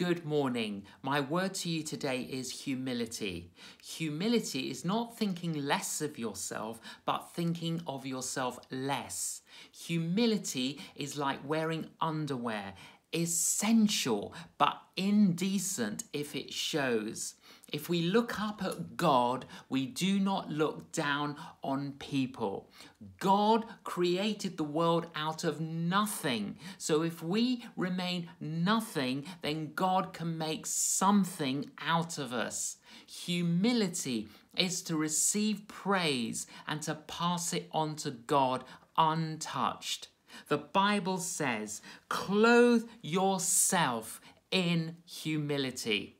Good morning. My word to you today is humility. Humility is not thinking less of yourself, but thinking of yourself less. Humility is like wearing underwear essential but indecent if it shows. If we look up at God, we do not look down on people. God created the world out of nothing. So if we remain nothing, then God can make something out of us. Humility is to receive praise and to pass it on to God untouched. The Bible says, clothe yourself in humility.